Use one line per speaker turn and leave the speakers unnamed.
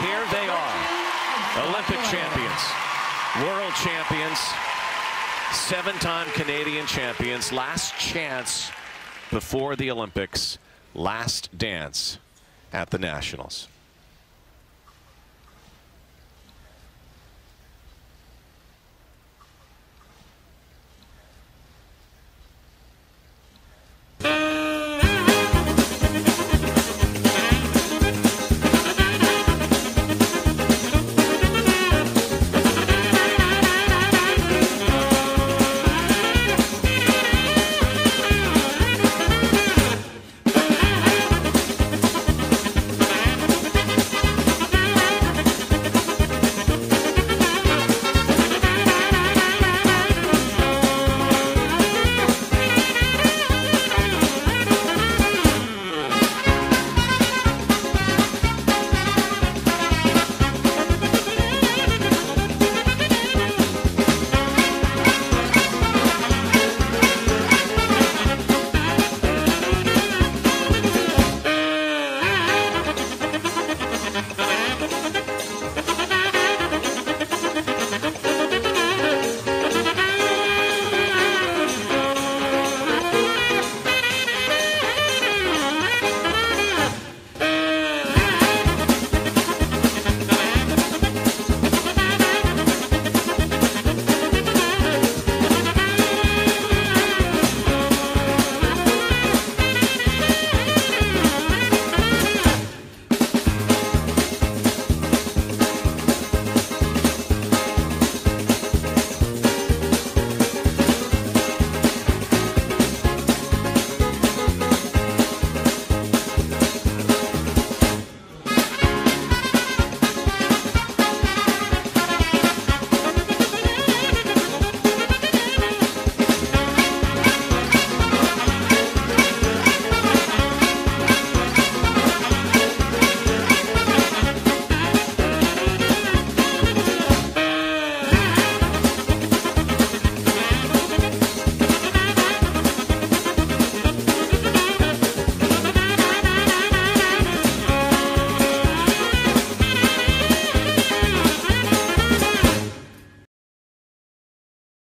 Here they are, Olympic champions, world champions, seven-time Canadian champions. Last chance before the Olympics, last dance at the Nationals.